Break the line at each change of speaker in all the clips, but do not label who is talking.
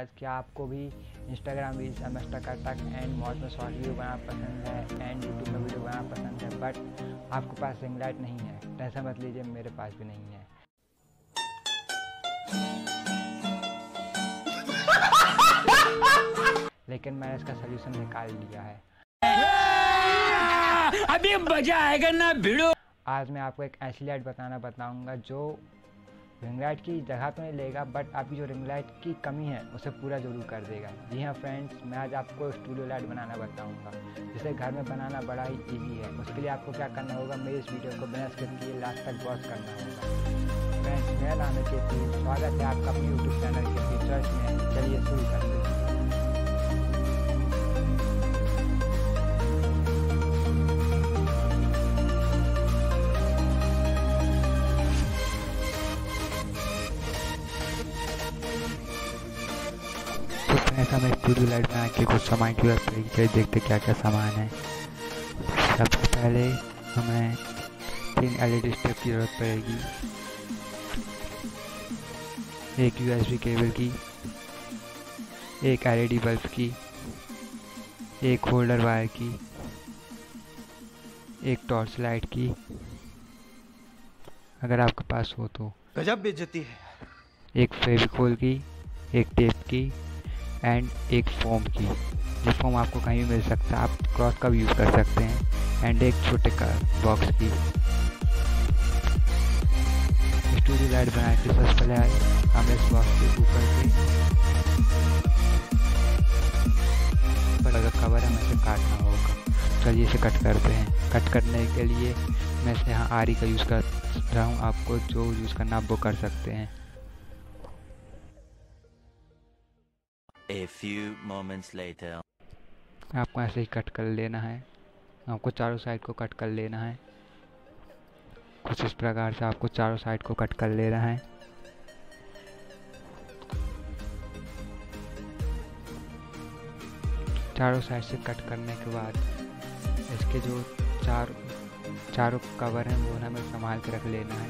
आज क्या आपको भी इंस्टाग्राम रील्स एम एमस्टा कटक एंड मौज में शॉर्ट वीडियो बनाना पसंद है एंड यूट्यूब में वीडियो बनाना पसंद है बट आपके पास रिंग लाइट नहीं है टेंशन मत लीजिए मेरे पास भी नहीं है। लेकिन मैंने इसका सोल्यूशन निकाल लिया है।
अभी मज़ा आएगा ना भिड़ो।
आज मैं आपको एक ऐसी लाइट बताना बताऊँगा जो रिंग लाइट की जगह तो नहीं लेगा बट आपकी जो रिंग लाइट की कमी है, उसे पूरा ज़रूर कर देगा। जी हाँ फ्रेंड्स मैं आज आपको स्टूडियो लाइट बनाना बताऊँगा। जिसे घर में बनाना बड़ा ही ईजी है। उसके लिए आपको क्या करना होगा, मेरे इस वीडियो को बिना स्किप किए लास्ट तक वॉच करना होगा। फ्रेंड्स मेरा नाम है केपी स्वागत है आपका अपने यूट्यूब चैनल के फीचर्स में। चलिए शुरू करते हैं। हमें लाइट बना के कुछ सामान की पड़ेगी चलिए देखते क्या क्या सामान है। सबसे पहले हमें तीन एलईडी स्टेप की ज़रूरत पड़ेगी। एक यूएसबी केबल की एक एलईडी बल्ब की एक होल्डर वायर की एक टॉर्च लाइट की। अगर आपके पास हो तो।
गजब बेइज्जती है।
एक फेविकोल की एक टेप की एंड एक फोम की ये फॉर्म आपको कहीं भी मिल सकता है। आप क्रॉस का भी यूज़ कर सकते हैं एंड एक छोटे का बॉक्स की। स्टूडियो लाइट बनाने के सबसे पहले हमें इस बॉक्स के ऊपर से ऊपर अगर कवर हमें इसे काटना होगा। चलिए इसे कट करते हैं। कट करने के लिए मैं इसे यहाँ आरी का यूज़ कर रहा हूँ। आपको जो यूज़ करना आप वो कर सकते हैं।
A few moments later.
आपको ऐसे ही कट कर लेना है। आपको चारों साइड को कट कर लेना है। कुछ इस प्रकार से आपको चारों साइड को कट कर लेना है। चारों साइड से कट करने के बाद इसके जो चार, चारों कवर हैं, वो हमें संभाल के रख लेना है।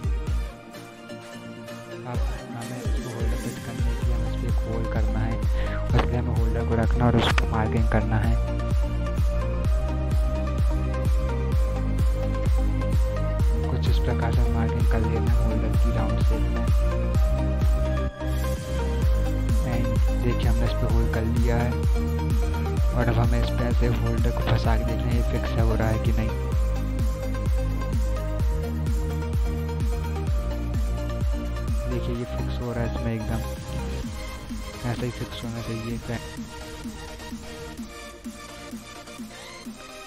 अब हमें इसको होल्डर फिट करने के लिए हमें इस पर एक करना है। उसके लिए हमें होल्डर को रखना और उसको मार्किंग करना है। कुछ इस प्रकार से मार्किंग कर लेना होल्डर की राउंड में देखिए हमने इस पर होल्ड कर लिया है। और अब हमें इस पर ऐसे होल्डर को फंसा के देखना है, ये फिक्स हो रहा है कि नहीं। देखिए ये फिक्स हो रहा है इसमें एकदम। ऐसा ही फिक्स होना चाहिए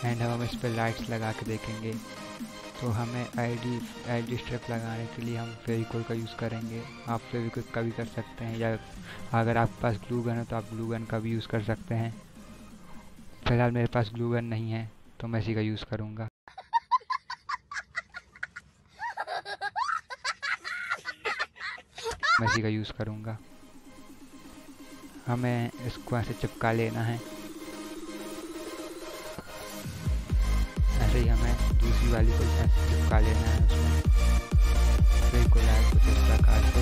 एंड हम हम इस पर लाइट्स लगा के देखेंगे। तो हमें आईडी आईडी स्ट्रिप लगाने के लिए हम फेविकोल का यूज़ करेंगे। आप फेविकोल का भी कर सकते हैं, या अगर आपके पास ग्लू गन है तो आप ग्लू गन का भी यूज़ कर सकते हैं। फ़िलहाल मेरे पास ग्लू गन नहीं है तो मैं इसी का यूज़ करूँगा। मैं इसी का यूज़ करूँगा। हमें इसको ऐसे चिपका लेना है। ऐसे ही हमें दूसरी वाली को चिपका लेना है उसमें। को कुछ इस प्रकार से।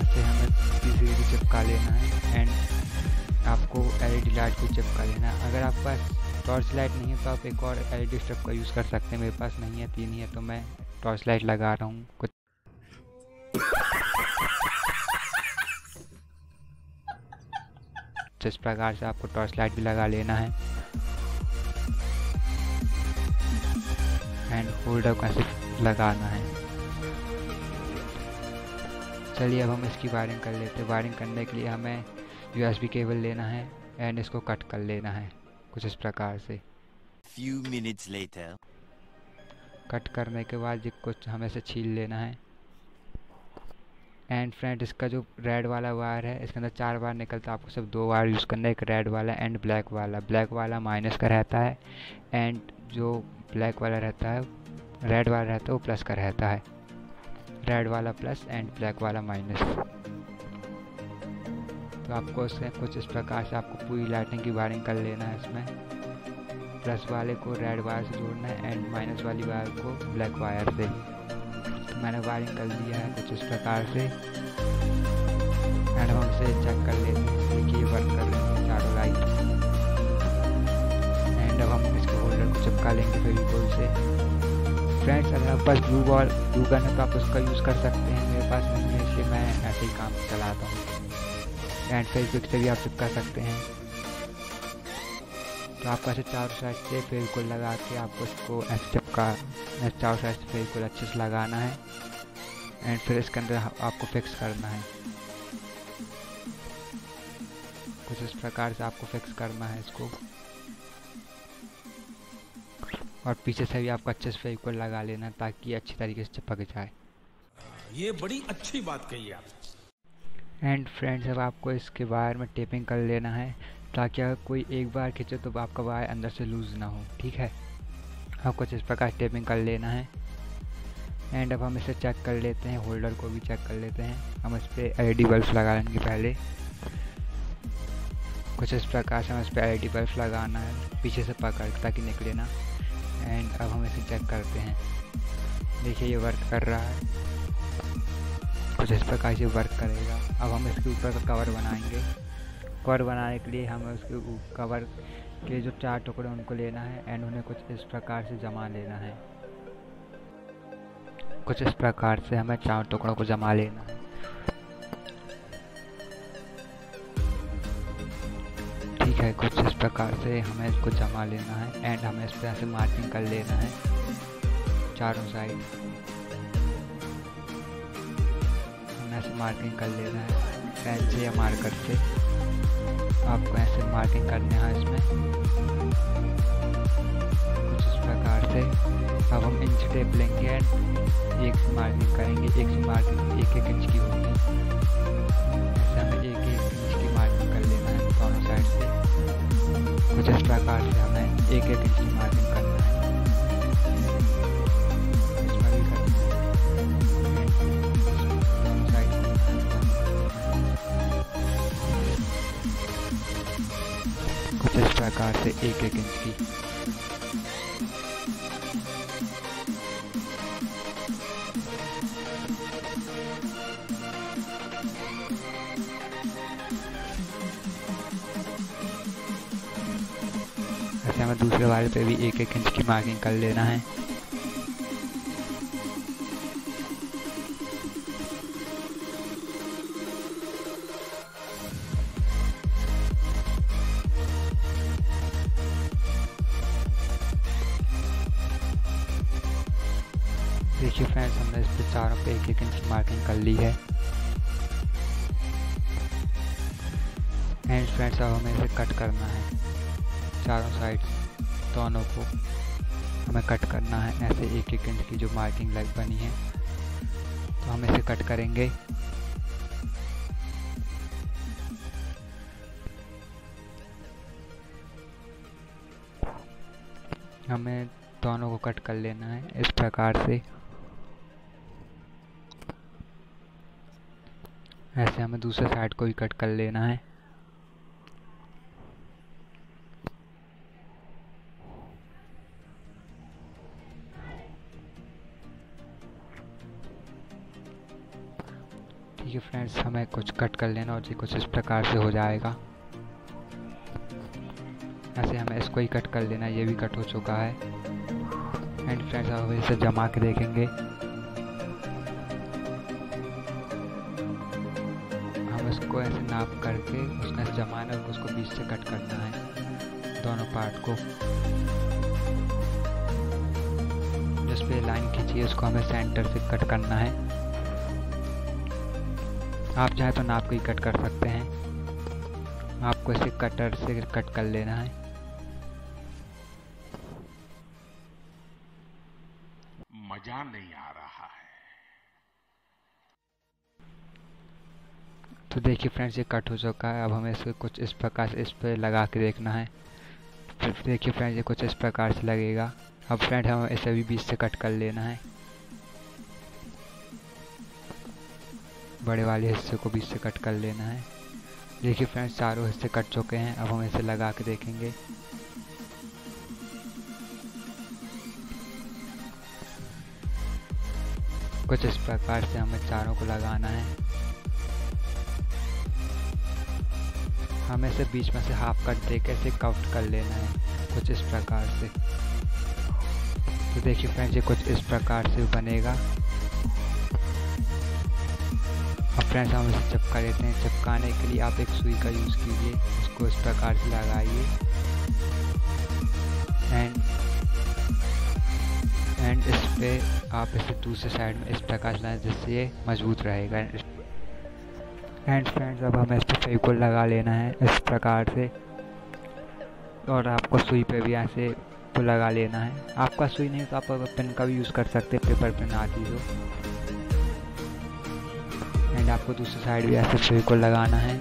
ऐसे हमें तीसरी भी चिपका लेना है एंड आपको एलईडी लाइट भी चिपका लेना है। अगर आपके पास टॉर्च लाइट नहीं है तो आप एक और एलईडी स्ट्रिप का यूज़ कर सकते हैं। मेरे पास नहीं है, तीन ही है तो मैं टॉर्च लाइट लगा रहा हूँ। कुछ जिस प्रकार से आपको टॉर्च लाइट भी लगा लेना है। एंड होल्डर को ऐसे लगाना है। चलिए अब हम इसकी वायरिंग कर लेते हैं। वायरिंग करने के लिए हमें यूएसबी केबल लेना है एंड इसको कट कर लेना है कुछ इस प्रकार से।
Few minutes later.
कट करने के बाद कुछ हमें से छील लेना है। एंड फ्रेंड इसका जो रेड वाला वायर है, इसके अंदर चार वायर निकलता है। आपको सिर्फ़ दो वायर यूज़ करना है, एक रेड वाला एंड ब्लैक वाला। ब्लैक वाला माइनस का रहता है एंड जो ब्लैक वाला रहता है रेड वाला रहता है, वो प्लस का रहता है। रेड वाला प्लस एंड ब्लैक वाला माइनस तो आपको इससे कुछ इस प्रकार से आपको पूरी लाइटिंग की वायरिंग कर लेना है इसमें। प्लस वाले को रेड वायर से जोड़ना है एंड माइनस वाली वायर को ब्लैक वायर से। मैंने वायरिंग कर दिया है, कुछ इस प्रकार से। एंड हम इसे चेक कर लेते हैं देखिए वर्क कर रही है, चारों लाइट एंड हम इसके होल्डर को चिपका लेंगे फेविकोल से। फ्रेंड्स अगर आपके पास ब्लू बॉल ब्लू गन है तो आप उसका यूज़ कर सकते हैं। मेरे पास नहीं है, इसलिए मैं ऐसे ही काम चलाता हूँ। एंड फेविक्विक से भी आप चिपका सकते हैं। तो आपको ऐसे चारों साइड से फेविकोल लगा के आप उसको चिपका चारों साइड से फेविकोल अच्छे से लगाना है एंड फिर इसके अंदर आपको फिक्स करना है। कुछ इस प्रकार से आपको फिक्स करना है इसको। और पीछे से भी आपको अच्छे से फेविकोल लगा लेना है ताकि अच्छी तरीके से चिपक जाए।
ये बड़ी अच्छी बात कही आप।
एंड फ्रेंड्स अब आपको इसके वायर में टेपिंग कर लेना है ताकि अगर कोई एक बार खींचे तो आपका वायर अंदर से लूज़ ना हो ठीक है? अब कुछ इस प्रकार टेपिंग कर लेना है। एंड अब हम इसे चेक कर लेते हैं होल्डर को भी चेक कर लेते हैं। हम इस पर एल बल्ब लगा लेंगे पहले। कुछ इस प्रकार से हमें इस पर एल बल्ब लगाना है, पीछे से पकड़ ताकि निकले ना। एंड अब हम इसे चेक करते हैं। देखिए, ये वर्क कर रहा है। कुछ इस प्रकार से वर्क करेगा। अब हम इसके ऊपर का कवर बनाएँगे। कवर बनाने के लिए हम उसके कवर के जो चार टुकड़े उनको लेना है एंड उन्हें कुछ इस प्रकार से जमा लेना है। कुछ इस प्रकार से हमें चार टुकड़ों को जमा लेना है। ठीक है, कुछ इस प्रकार से हमें इसको जमा लेना है एंड हमें इस तरह से मार्किंग कर लेना है चारों साइड हमें ऐसे मार्किंग कर लेना है। पेन से या मार्कर से आपको ऐसे मार्किंग करने हैं इसमें। कुछ इस प्रकार से अब हम इंच टेप लेंगे एंड एक से मार्किंग करेंगे। एक से मार्किंग एक एक इंच की होगी ऐसे हमें एक एक इंच की मार्किंग कर लेना है दोनों साइड से। कुछ इस प्रकार से हमें एक एक इंच की मार्किंग प्रकार से एक एक इंच की। ऐसे हमें दूसरे वाले पे भी एक एक इंच की मार्किंग कर लेना है। देखिए फ्रेंड्स हमने इस पे चारों पे एक एक इंच मार्किंग कर ली है। एंड फ्रेंड्स अब हमें इसे कट करना है। चारों साइड दोनों को हमें कट करना है। ऐसे एक एक इंच की जो मार्किंग लग बनी है तो हम इसे कट करेंगे। हमें दोनों को कट कर लेना है। इस प्रकार से ऐसे हमें दूसरे साइड को भी कट कर लेना है। ठीक है फ्रेंड्स हमें कुछ कट कर लेना और जी कुछ इस प्रकार से हो जाएगा। ऐसे हमें इसको ही कट कर लेना, ये भी कट हो चुका है। एंड फ्रेंड्स अब इसे जमा के देखेंगे। इसको ऐसे नाप करके उसका जमाना और उसको बीच से कट करना है। दोनों पार्ट को। जिस पे लाइन खींची है उसको हमें सेंटर से कट करना है। आप चाहे तो नाप को ही कट कर सकते हैं। आपको इसे कटर से कट कर लेना है।
मज़ा नहीं
तो देखिए फ्रेंड्स, ये कट हो चुका है। अब हमें इसे कुछ इस प्रकार से इस पर लगा के देखना है। फिर देखिए फ्रेंड्स, ये कुछ इस प्रकार से लगेगा। अब फ्रेंड, हमें इसे भी बीच से कट कर लेना है। बड़े वाले हिस्से को बीच से कट कर लेना है। देखिए फ्रेंड्स, चारों हिस्से कट चुके हैं। अब हम इसे लगा के देखेंगे। कुछ इस प्रकार से हमें चारों को लगाना है। हमें से बीच में से हाफ़ कट दे के इसे कट कर लेना है, कुछ इस प्रकार से। तो देखिए फ्रेंड्स ये कुछ इस प्रकार से बनेगा। अब फ्रेंड्स हम इसे चिपका लेते हैं। चिपकाने के लिए आप एक सुई का यूज़ कीजिए उसको इस प्रकार से लगाइए। एंड एंड इस पे आप इसे दूसरे साइड में इस प्रकार से जिससे ये मज़बूत रहेगा। एंड फ्रेंड्स अब हमें इस पर फेविकोल लगा लेना है इस प्रकार से। और आपको सुई पे भी ऐसे तो लगा लेना है। आपका सुई नहीं तो आप पेन का भी यूज़ कर सकते हैं, पेपर पेन आती हो एंड आपको दूसरी साइड भी ऐसे सुई को लगाना है।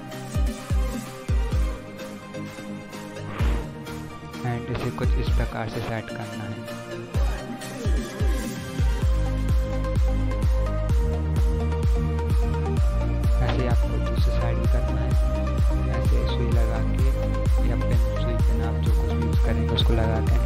एंड इसे कुछ इस प्रकार से सेट करना है। करना है। ऐसे सुई लगा के या पेन सुई पेन आप जो कुछ यूज़ करेंगे, उसको लगा के।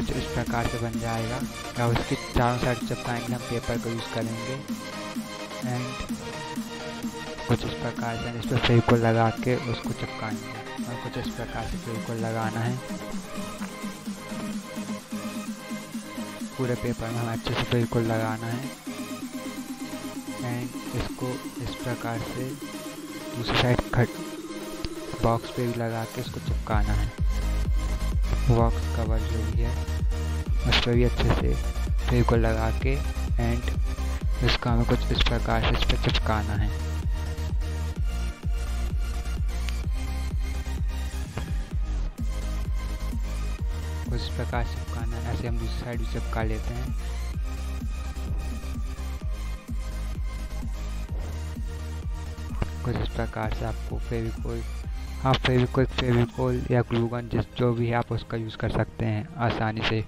कुछ इस प्रकार से बन जाएगा। और उसके चारों साइड चिपकाएँगे हम पेपर का यूज़ करेंगे एंड कुछ इस प्रकार से इस पर फेविकोल लगा के उसको चिपकाएँगे। और कुछ इस प्रकार से फेविकोल लगाना है। पूरे पेपर में हमें अच्छे से फेविकोल लगाना है। एंड इसको इस प्रकार से दूसरी साइड खट बॉक्स पे भी लगा के इसको चिपकाना है। बॉक्स कवर जो भी है उस पर भी अच्छे से फेव को लगा के एंड इसका हमें कुछ इस प्रकार से इस पर चिपकाना है। कुछ इस प्रकार से चिपकाना ऐसे हम दूसरी साइड भी चिपका लेते हैं। कुछ इस प्रकार से आपको फेविकोल हाँ फेविकोल फेविकोल या ग्लूगन जिस जो भी है, आप उसका यूज़ कर सकते हैं आसानी से।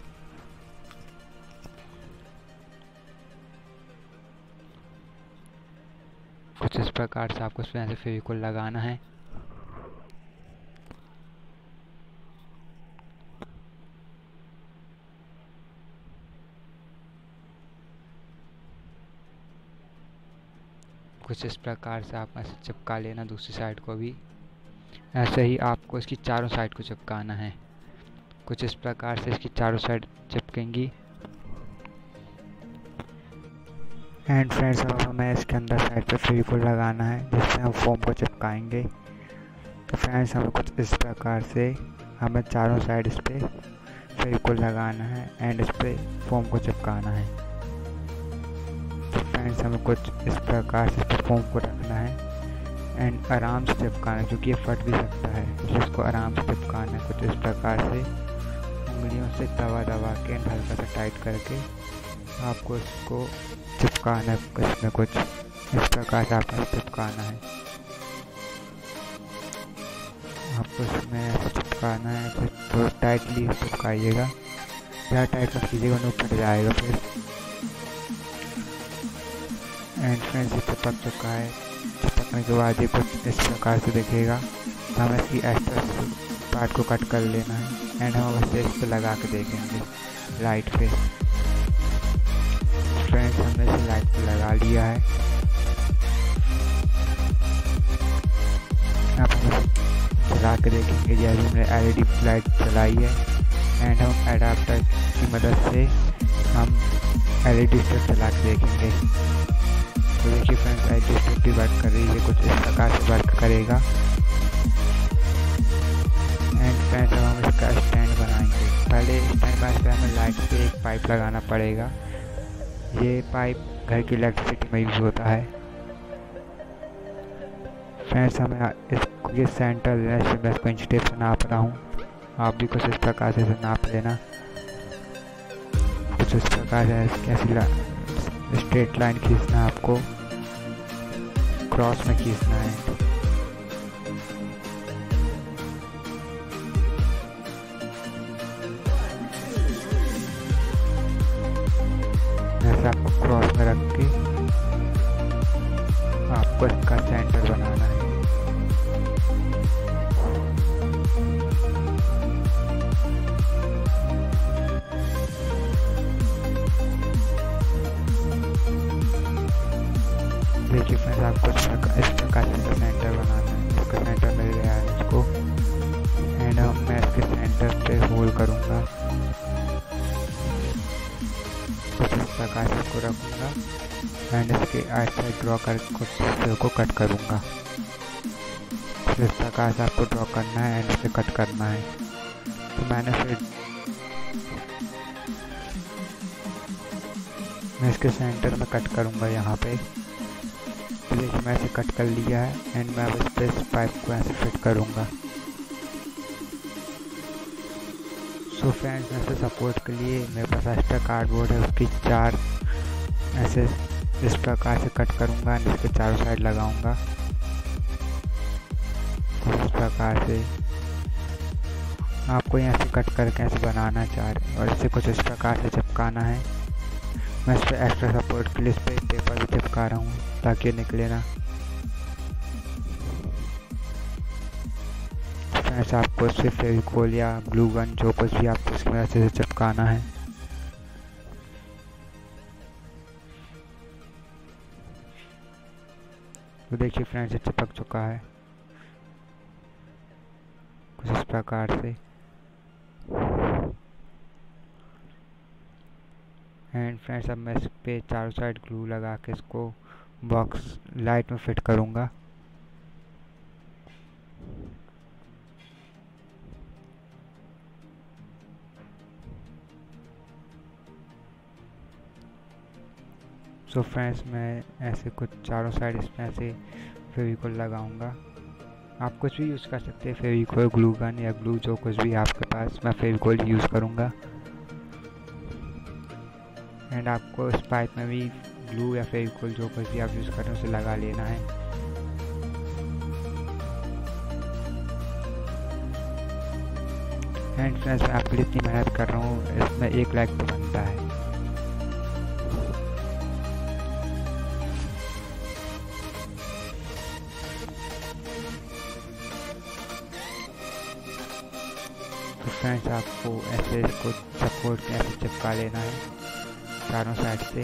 कुछ इस प्रकार से आपको इसमें ऐसे फेविकोल लगाना है। कुछ इस प्रकार से आप ऐसे चिपका लेना दूसरी साइड को भी। ऐसे ही आपको इसकी चारों साइड को चिपकाना है। कुछ इस प्रकार से इसकी चारों साइड चिपकेंगी। एंड फ्रेंड्स अब हमें इसके अंदर साइड पे फेविकोल लगाना है, जिससे हम फोम को चिपकाएँगे। तो फ्रेंड्स हमें कुछ इस प्रकार से हमें चारों साइड इस पर फेविकोल लगाना है एंड इस पर फोम को चिपकाना है। तो फ्रेंड्स हमें कुछ इस प्रकार से इस पर फोम को रखना है। एंड आराम से चिपकाना क्योंकि ये फट भी सकता है। इसलिए इसको आराम से चिपकाना है कुछ इस प्रकार से उंगलियों से दबा दबा के एंड हल्का सा टाइट करके आपको इसको चिपकाना है इसमें कुछ इस प्रकार से आपको चिपकाना है। आपको इसमें चिपकाना है तो, तो टाइटली चिपकाइएगा। ज़्यादा टाइट मत कीजिएगा नहीं फट जाएगा फिर। एंड फ्रेंड्स चिपक चुका है। चिपकने के बाद ये कुछ इस प्रकार से दिखेगा तो हमें इसकी एक्स्ट्रा पार्ट को कट कर लेना है एंड हम इसे इस पर लगा के देखेंगे लाइट पे। फ्रेंड्स हमने इसे लाइट पे लगा लिया है। अब चला के देखेंगे, जैसे हमने एल एलईडी लाइट चलाई है एंड हम एडाप्टर की मदद से हम एल एलईडी स्टेप चला के देखेंगे। तो देखिए फ्रेंड्स एलईडी स्टेप भी वर्क कर रही है, कुछ इस प्रकार से वर्क करेगा। एंड फ्रेंड्स अब हम इसका स्टैंड बनाएँगे। पहले स्टैंड बनाने से हमें लाइट पे एक पाइप लगाना पड़ेगा। ये पाइप घर की इलेक्ट्रिसिटी में यूज़ होता है। फ्रेंड्स हमें इस, ये सेंटर लेना मैं इसको इंच टेप से नाप रहा हूँ। आप भी कुछ इस प्रकार से नाप लेना। कुछ इस प्रकार से कैसी स्ट्रेट लाइन खींचना आपको क्रॉस में खींचना है। आपको क्रॉस में रख के आपको इसका सेंटर बनाना है। देखिए फ्रेंड्स आपको इस प्रकार से सेंटर बनाना है इसका सेंटर मिल गया है इसको। एंड अब मैं इसके सेंटर पे होल्ड करूँगा। कुछ इस प्रकार से इसको रखूँगा। एंड इसके आइट साइड ड्रॉ कर कुछ को कट करूँगा। तो इस प्रकार से आपको ड्रॉ करना है एंड इसे कट करना है। तो मैंने फिर मैं इसके सेंटर में कट करूँगा यहाँ पे। देखिए मैं इसे कट कर लिया है एंड मैं अब इस पर इस पाइप को ऐसे फिट करूँगा। सो फ्रेंड्स ऐसे सपोर्ट के लिए, मेरे पास एक्स्ट्रा कार्डबोर्ड है, उसकी चार ऐसे इस प्रकार से कट करूँगा एंड इसके चारों साइड लगाऊँगा। इस प्रकार से आपको यहाँ से कट करके ऐसे बनाना चाह रहे और इसे कुछ इस प्रकार से चिपकाना है। मैं इस पर एक्स्ट्रा सपोर्ट के लिए इस पर पेपर भी चिपका रहा हूँ, ताकि निकले ना। फ्रेंड्स आपको इस पर फेविकोल या ग्लू गन जो कुछ भी आपको इसकी मदद से चिपकाना है। तो देखिए फ्रेंड्स चिपक चुका है। कुछ इस प्रकार से। एंड फ्रेंड्स अब मैं इस पर चारों साइड ग्लू लगा के इसको बॉक्स लाइट में फिट करूँगा। सो so फ्रेंड्स मैं ऐसे कुछ चारों साइड इसमें ऐसे फेविकोल लगाऊँगा। आप कुछ भी यूज़ कर सकते हैं फेविकोल ग्लू गन या ग्लू जो कुछ भी आपके पास, मैं फेविकोल यूज़ करूँगा। एंड आपको इस पाइप में भी ग्लू या फेविकोल जो कुछ भी आप यूज़ कर उसे लगा लेना है। एंड फ्रेंड्स मैं आपके लिए इतनी मेहनत कर रहा हूँ, इसमें एक लाइक तो बनता है। तो फ्रेंड्स आपको ऐसे इसको सपोर्ट ऐसे चिपका लेना है। चारों साइड से।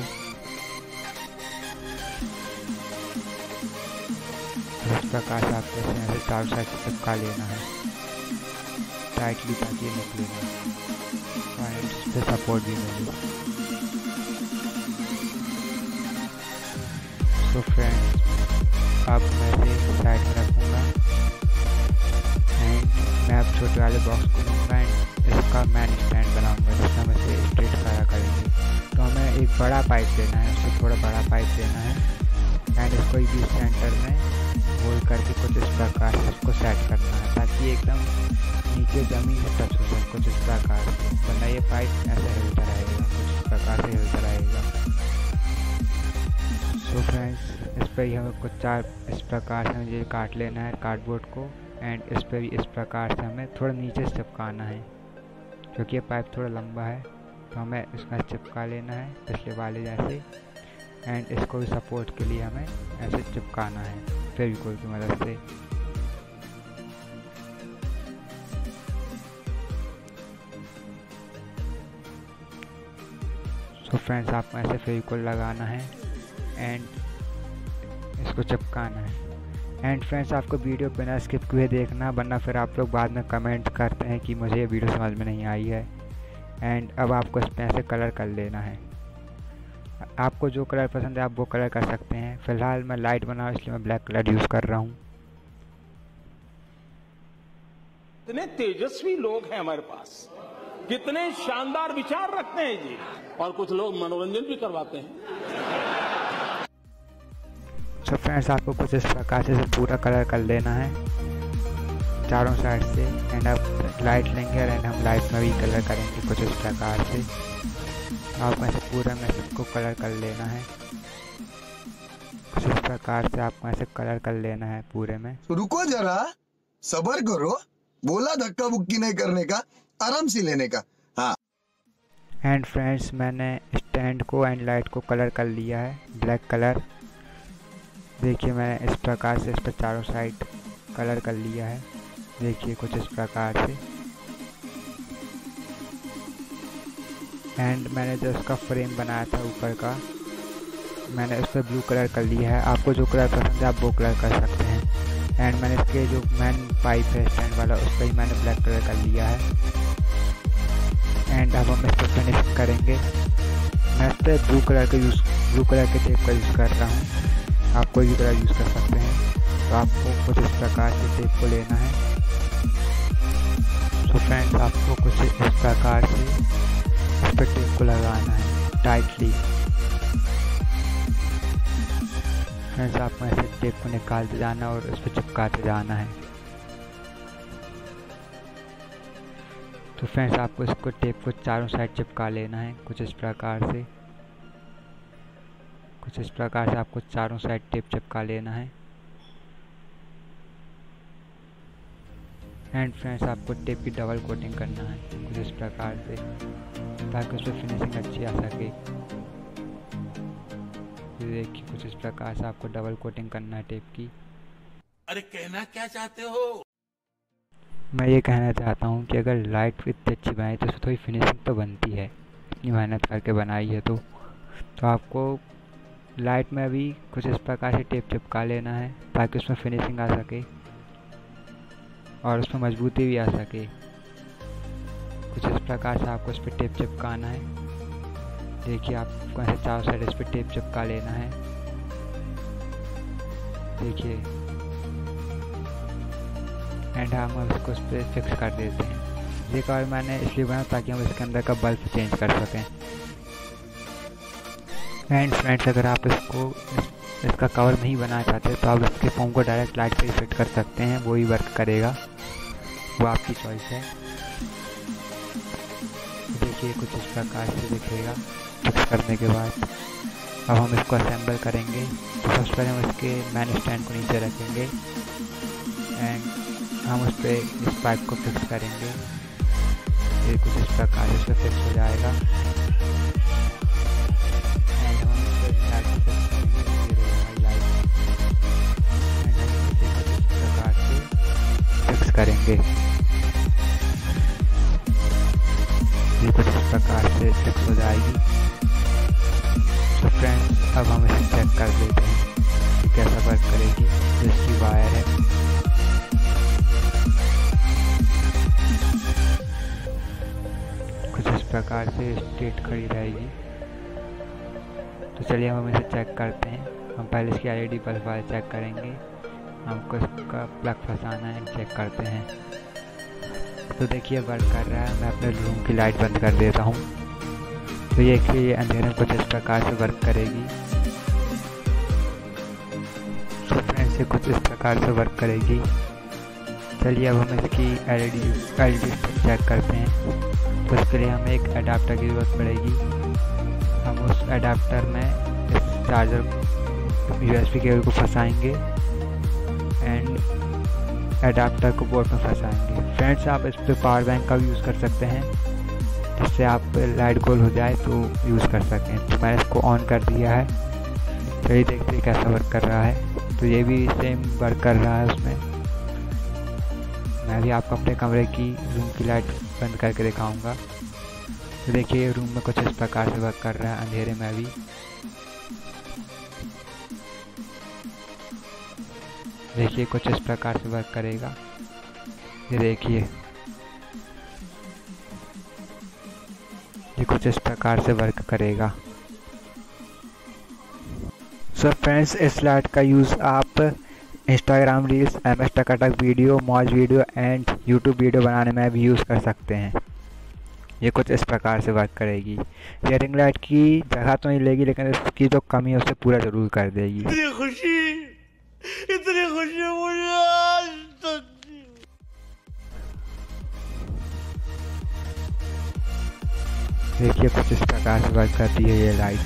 से आपको ऐसे ऐसे चारों साइड से चिपका लेना है। टाइटली ताकि ये निकले सपोर्ट भी मिले तो फ्रेंड्स अब मैं इसे साइड में रखूँगा। एंड मैं अब छोटे वाले बॉक्स को लूँगा। एंड इसका मैन बड़ा पाइप लेना है, उसको थोड़ा बड़ा पाइप लेना है। एंड इसको भी सेंटर में होल्ड करके कुछ इस प्रकार से इसको सेट करना है, ताकि एकदम नीचे ज़मीन से टच हो सके कुछ इस प्रकार से। वरना ये पाइप ऐसे हिलता रहेगा, कुछ इस प्रकार से हिलता रहेगा। सो फ्रेंड्स इस पर ही हमें कुछ चार इस प्रकार से मुझे काट लेना है कार्डबोर्ड को एंड इस पर भी इस प्रकार से हमें थोड़ा नीचे चिपकाना है, क्योंकि ये पाइप थोड़ा लंबा है। तो हमें इसमें चिपका लेना है, पिछले वाले जैसे। एंड इसको भी सपोर्ट के लिए हमें ऐसे चिपकाना है, फिर फेविकोल की मदद से। सो फ्रेंड्स आपको ऐसे फेविकोल लगाना है एंड इसको चिपकाना है। एंड फ्रेंड्स आपको वीडियो बिना स्किप हुए देखना, वरना फिर आप लोग बाद में कमेंट करते हैं कि मुझे ये वीडियो समझ में नहीं आई है। एंड अब आपको इस पर ऐसे कलर कर लेना है। आपको जो कलर पसंद है आप वो कलर कर सकते हैं। फ़िलहाल मैं लाइट बनाऊँ इसलिए मैं ब्लैक कलर यूज़ कर रहा हूँ।
कितने तेजस्वी लोग हैं हमारे पास। कितने शानदार विचार रखते हैं जी। और कुछ लोग मनोरंजन भी करवाते हैं।
सो फ्रेंड्स आपको कुछ इस प्रकार से पूरा कलर कर लेना है चारों साइड से। एंड अब लाइट लेंगे एंड हम लाइट में भी कलर करेंगे कुछ इस प्रकार से। आपको ऐसे पूरा में सबको कलर कर लेना है। कुछ इस प्रकार से आपको ऐसे कलर कर लेना है पूरे में।
रुको जरा सबर करो बोला धक्का बुक्की नहीं करने का आराम से लेने का। हाँ।
एंड फ्रेंड्स मैंने स्टैंड को एंड लाइट को कलर कर लिया है ब्लैक कलर देखिए मैंने इस प्रकार से इस पर चारों साइड कलर कर लिया है। देखिए कुछ इस प्रकार से। एंड मैंने जो उसका फ्रेम बनाया था ऊपर का, मैंने उस पर ब्लू कलर कर लिया है। आपको जो कलर पसंद है, आप वो कलर कर सकते हैं। एंड मैंने इसके जो मैन पाइप है स्टैंड वाला, उस पर ही मैंने ब्लैक कलर कर लिया है। एंड अब हम इस पर फिनिश करेंगे। मैं इस पर ब्लू कलर का यूज़ ब्लू कलर के टेप का यूज़ कर रहा हूँ। आप कोई भी कलर यूज़ कर सकते हैं। तो आपको कुछ इस प्रकार से टेप को लेना है। तो फ्रेंड्स आपको कुछ इस प्रकार से इस पर टेप को लगाना है टाइटली फ्रेंड्स आपको ऐसे टेप को निकालते जाना और उस पर चिपकाते जाना है। तो फ्रेंड्स आपको इसको टेप को चारों साइड चिपका लेना है, कुछ इस प्रकार से। कुछ इस प्रकार से आपको चारों साइड टेप चिपका लेना है। एंड फ्रेंड्स आपको टेप की डबल कोटिंग करना है कुछ इस प्रकार से ताकि उस पर फिनिशिंग अच्छी आ सके। देखिए कुछ इस प्रकार से आपको डबल कोटिंग करना है टेप की।
अरे कहना क्या चाहते हो?
मैं ये कहना चाहता हूँ कि अगर लाइट इतनी अच्छी बनाई तो उसमें थोड़ी फिनिशिंग तो बनती है। इतनी मेहनत करके बनाई है तो। तो आपको लाइट में अभी कुछ इस प्रकार से टेप चिपका लेना है ताकि उसमें फिनिशिंग आ सके। और उसमें मजबूती भी आ सके। कुछ इस प्रकार से आपको इस पर टेप चिपकाना है। देखिए आपको ऐसे चारों साइड इस पर टेप चिपका लेना है। देखिए। एंड हम उसको उस पर फिक्स कर देते हैं। ये कवर मैंने इसलिए बनाया ताकि हम इसके अंदर का बल्ब चेंज कर सकें। एंड फ्रेंड्स अगर आप इसको इस, इसका कवर नहीं बनाना चाहते तो आप इसके फोम को डायरेक्ट लाइट पे फिट कर सकते हैं। वो ही वर्क करेगा। वो आपकी चॉइस है। देखिए, कुछ इस प्रकार से दिखेगा। फिक्स करने के बाद अब हम इसको असेंबल करेंगे। तो सबसे पहले हम इसके मैन स्टैंड को नीचे रखेंगे एंड हम उस पर इस पाइप को फिक्स करेंगे। ये कुछ इस प्रकार से फिक्स हो जाएगा। करेंगे। प्रकार से फिक्स हो जाएगी। तो फ्रेंड्स अब हम इसे चेक कर लेते हैं कि कैसा वर्क करेगी, जो इसकी वायर है। कुछ इस प्रकार से स्ट्रेट खड़ी रहेगी। तो चलिए हम इसे चेक करते हैं। हम पहले इसकी एलईडी बल्ब वाले चेक करेंगे। हमको इसका प्लग फंसाना है चेक करते हैं। तो देखिए वर्क कर रहा है। मैं अपने रूम की लाइट बंद कर देता हूँ। तो ये ये अंधेरे में कुछ इस प्रकार से वर्क करेगी। तो फ्रेंड्स ये कुछ इस प्रकार से वर्क करेगी। चलिए, अब हम इसकी एल ई डी चेक करते हैं। तो इसके लिए हमें एक अडाप्टर की ज़रूरत पड़ेगी। हम उस अडाप्टर में इस चार्जर यू एस केबल को फंसाएँगे। एडाप्टर को बोर्ड में फंसाएँगे। फ्रेंड्स आप इस पर पावर बैंक का भी यूज़ कर सकते हैं। जिससे आप लाइट गोल हो जाए तो यूज़ कर सकें। तो मैंने इसको ऑन कर दिया है। तो चलिए देखते हैं कैसा वर्क कर रहा है। तो ये भी सेम वर्क कर रहा है उसमें। मैं भी आपको अपने कमरे की रूम की लाइट बंद करके दिखाऊँगा। तो देखिए रूम में कुछ इस प्रकार से वर्क कर रहा है अंधेरे में भी। देखिए कुछ इस प्रकार से वर्क करेगा। ये देखिए। ये कुछ इस प्रकार से वर्क करेगा। सो फ्रेंड्स इस लाइट का यूज़ आप Instagram reels M S Takatak video Moj video and YouTube video बनाने में भी यूज़ कर सकते हैं। ये कुछ इस प्रकार से वर्क करेगी। ये रिंग लाइट की जगह तो नहीं लेगी, लेकिन इसकी जो कमी है उसे पूरा ज़रूर कर देगी।
खुशी। इतनी खुशी मुझे आज तक नहीं हुई।
देखिए कुछ इस प्रकार से वर्क करती है ये लाइट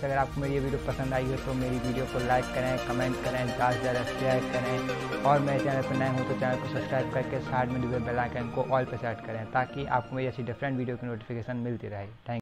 फ्रेंड्स अगर आपको मेरी ये वीडियो पसंद आई हो तो मेरी वीडियो को लाइक करें, कमेंट करें, ज़्यादा से ज़्यादा शेयर करें और मेरे चैनल पर नए हो तो चैनल को सब्सक्राइब करके साइड में डूबे बेल आइकन को ऑल पर सेट करें ताकि आपको मेरी ऐसी डिफरेंट वीडियो की नोटिफिकेशन मिलती रहे। थैंक